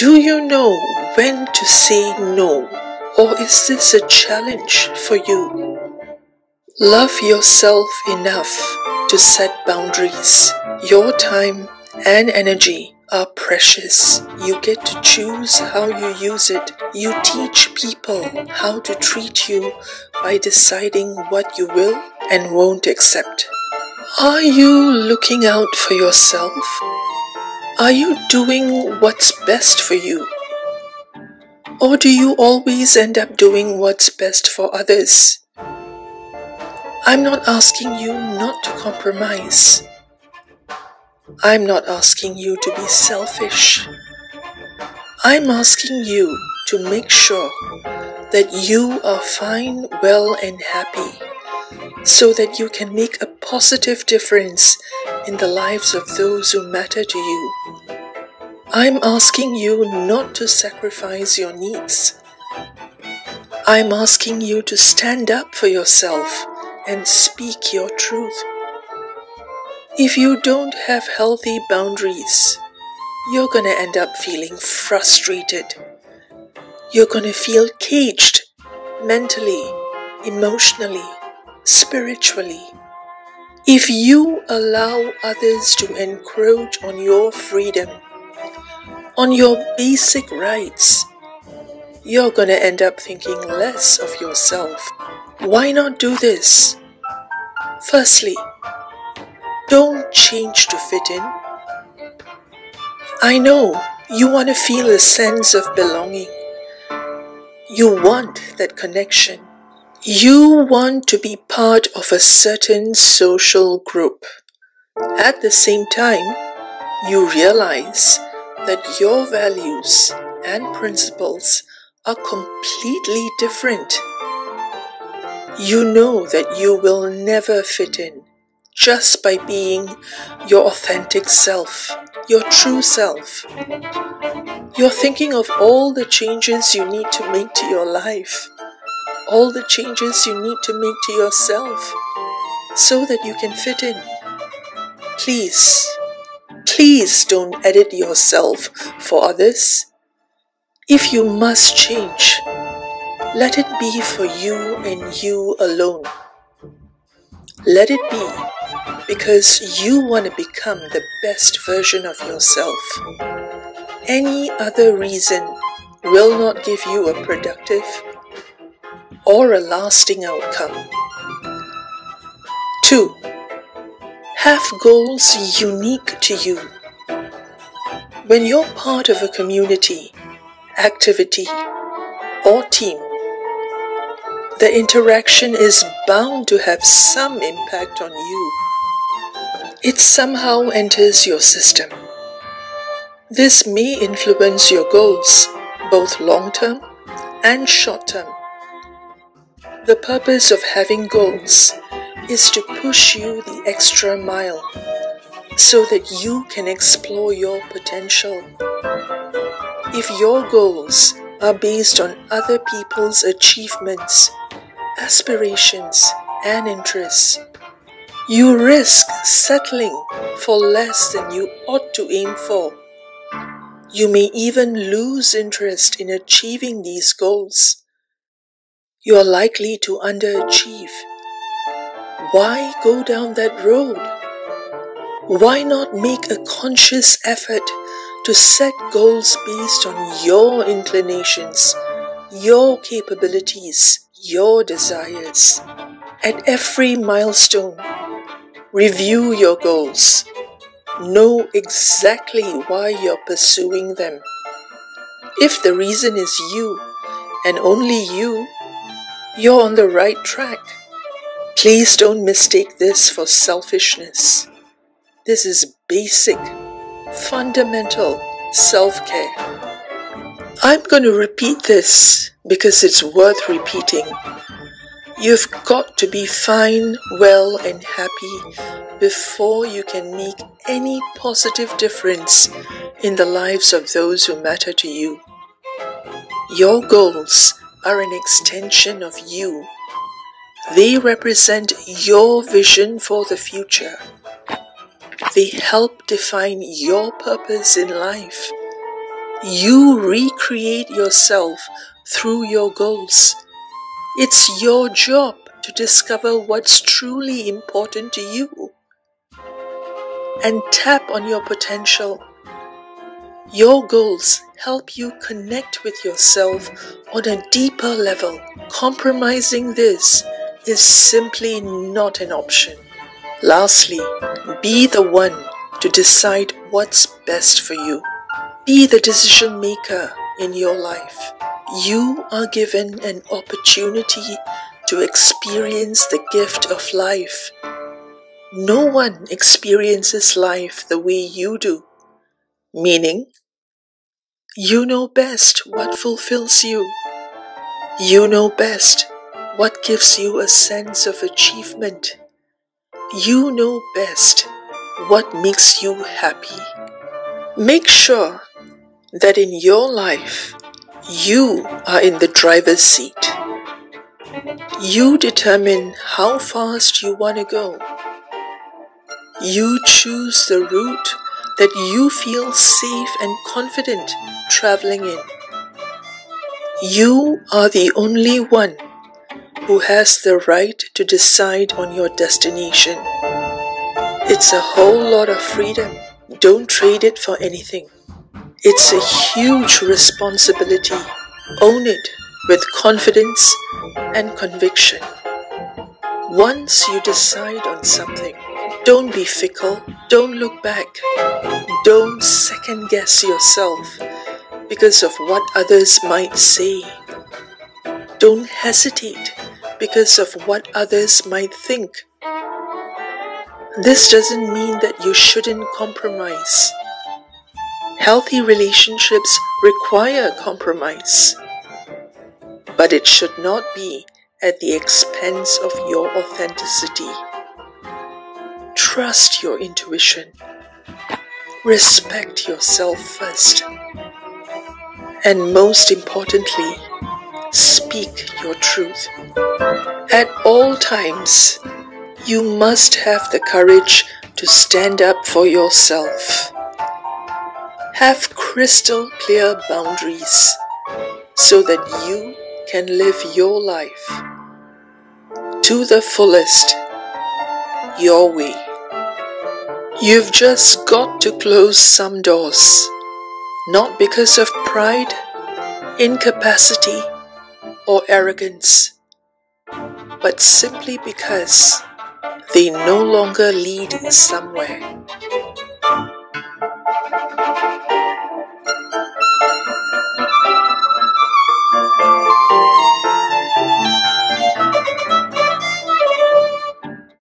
Do you know when to say no? Or is this a challenge for you? Love yourself enough to set boundaries. Your time and energy are precious. You get to choose how you use it. You teach people how to treat you by deciding what you will and won't accept. Are you looking out for yourself? Are you doing what's best for you? Or do you always end up doing what's best for others? I'm not asking you not to compromise. I'm not asking you to be selfish. I'm asking you to make sure that you are fine, well, and happy so that you can make a positive difference in the lives of those who matter to you. I'm asking you not to sacrifice your needs. I'm asking you to stand up for yourself and speak your truth. If you don't have healthy boundaries, you're going to end up feeling frustrated. You're going to feel caged mentally, emotionally, spiritually. If you allow others to encroach on your freedom, on your basic rights, you're going to end up thinking less of yourself. Why not do this? Firstly, don't change to fit in. I know you want to feel a sense of belonging. You want that connection. You want to be part of a certain social group. At the same time, you realize that your values and principles are completely different. You know that you will never fit in just by being your authentic self, your true self. You're thinking of all the changes you need to make to your life, all the changes you need to make to yourself so that you can fit in. Please, please don't edit yourself for others. If you must change, let it be for you and you alone. Let it be because you want to become the best version of yourself. Any other reason will not give you a productive or a lasting outcome. 2. Have goals unique to you. When you're part of a community, activity, or team, the interaction is bound to have some impact on you. It somehow enters your system. This may influence your goals, both long term and short term. The purpose of having goals is to push you the extra mile so that you can explore your potential. If your goals are based on other people's achievements aspirations, and interests. You risk settling for less than you ought to aim for. You may even lose interest in achieving these goals. You are likely to underachieve. Why go down that road? Why not make a conscious effort to set goals based on your inclinations, your capabilities, your desires. At every milestone, review your goals. Know exactly why you're pursuing them. If the reason is you, and only you, you're on the right track. Please don't mistake this for selfishness. This is basic, fundamental self care. I'm going to repeat this because it's worth repeating. You've got to be fine, well, and happy before you can make any positive difference in the lives of those who matter to you. Your goals are an extension of you. They represent your vision for the future. They help define your purpose in life. You recreate yourself through your goals. It's your job to discover what's truly important to you and tap on your potential. Your goals help you connect with yourself on a deeper level. Compromising this is simply not an option. Lastly, be the one to decide what's best for you. Be the decision maker in your life. You are given an opportunity to experience the gift of life. No one experiences life the way you do, meaning, you know best what fulfills you. You know best what gives you a sense of achievement. You know best what makes you happy. Make sure that in your life you are in the driver's seat. You determine how fast you want to go. You choose the route that you feel safe and confident traveling in. You are the only one who has the right to decide on your destination. It's a whole lot of freedom. Don't trade it for anything. It's a huge responsibility. Own it with confidence and conviction. Once you decide on something, don't be fickle, don't look back, don't second guess yourself because of what others might say. Don't hesitate because of what others might think. This doesn't mean that you shouldn't compromise. Healthy relationships require compromise but it should not be at the expense of your authenticity. Trust your intuition. Respect yourself first. And most importantly, speak your truth. At all times, you must have the courage to stand up for yourself. Have crystal clear boundaries so that you can live your life to the fullest your way. You've just got to close some doors, not because of pride, incapacity, or arrogance, but simply because they no longer lead somewhere.